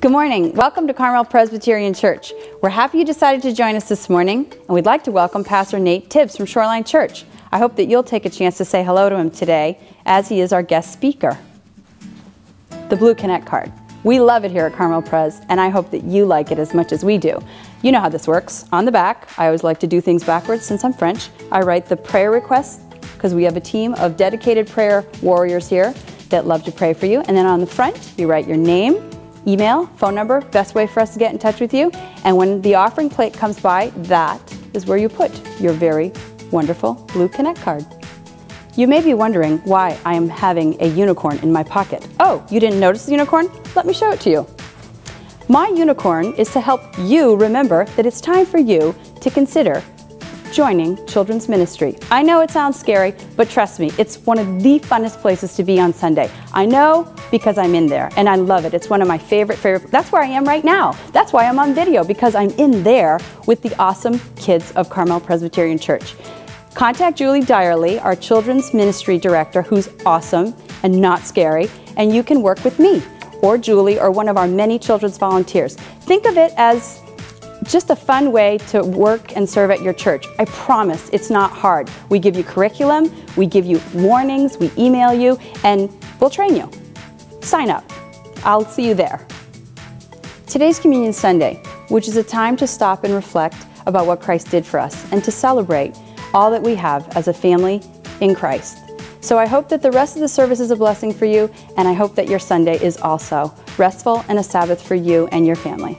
Good morning. Welcome to Carmel Presbyterian Church. We're happy you decided to join us this morning, and we'd like to welcome Pastor Nate Tibbs from Shoreline Church. I hope that you'll take a chance to say hello to him today, as he is our guest speaker. The Blue Connect card. We love it here at Carmel Pres, and I hope that you like it as much as we do. You know how this works. On the back, I always like to do things backwards since I'm French. I write the prayer requests because we have a team of dedicated prayer warriors here that love to pray for you. And then on the front, you write your name, email, phone number, best way for us to get in touch with you. And when the offering plate comes by, that is where you put your very wonderful Blue Connect card. You may be wondering why I am having a unicorn in my pocket. Oh, you didn't notice the unicorn? Let me show it to you. My unicorn is to help you remember that it's time for you to consider joining children's ministry. I know it sounds scary, but trust me, it's one of the funnest places to be on Sunday. I know because I'm in there and I love it. It's one of my favorite, favorite, that's where I am right now. That's why I'm on video because I'm in there with the awesome kids of Carmel Presbyterian Church. Contact Julie Dyerly, our children's ministry director, who's awesome and not scary, and you can work with me or Julie or one of our many children's volunteers. Think of it as just a fun way to work and serve at your church. I promise it's not hard. We give you curriculum, we give you warnings, we email you, and we'll train you. Sign up. I'll see you there. Today's Communion Sunday, which is a time to stop and reflect about what Christ did for us and to celebrate all that we have as a family in Christ. So I hope that the rest of the service is a blessing for you, and I hope that your Sunday is also restful and a Sabbath for you and your family.